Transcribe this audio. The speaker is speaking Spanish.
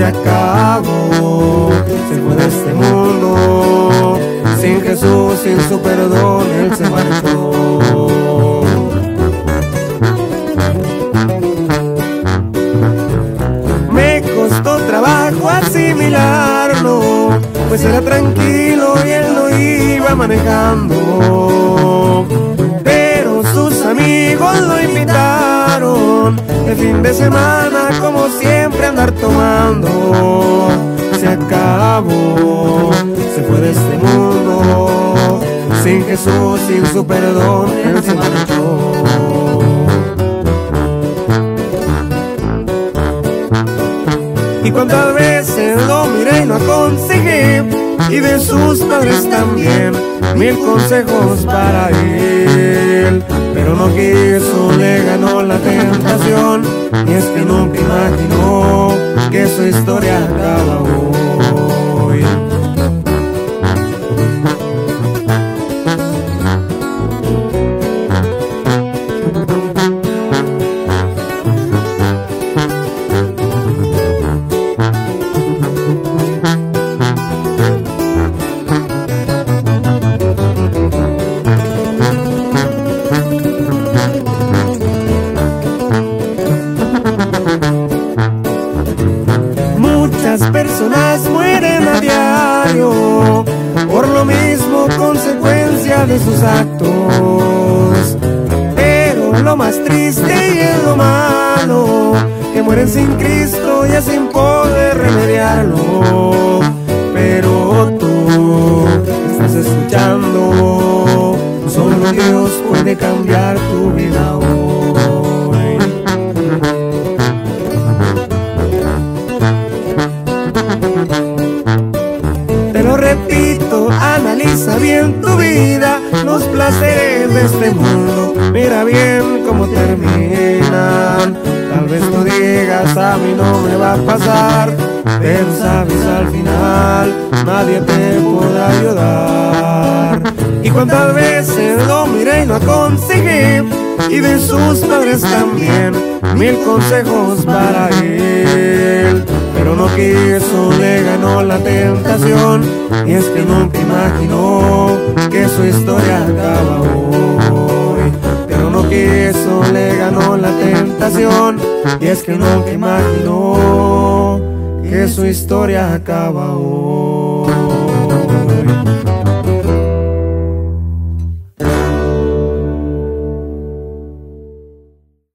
se acabó. Se fue de este mundo, sin Jesús, sin su perdón, Él se marchó. Me costó trabajo asimilarlo, pues era tranquilo y él lo iba manejando. Pero sus amigos lo invitaron el fin de semana como siempre andar tomando. Se acabó, se fue de este mundo, sin Jesús, sin su perdón, él se marchó. Y cuántas veces lo miré y lo aconsejé Y de sus padres también Mil consejos para él Pero no quiso, le ganó la tentación Y es que nunca imaginó Que su historia acaba de sus actos. Pero lo más triste y es lo malo, que mueren sin Cristo y sin poder remediarlo. De este mundo, mira bien cómo terminan. Tal vez tú digas, a mí no me va a pasar, pero sabes al final, nadie te podrá ayudar. Y cuántas veces lo miré y lo aconsejé, y de sus padres también, mil consejos para él. Pero no quiso, le ganó la tentación. Y es que nunca imaginó que su historia acaba y es que nunca imaginó que su historia acaba hoy.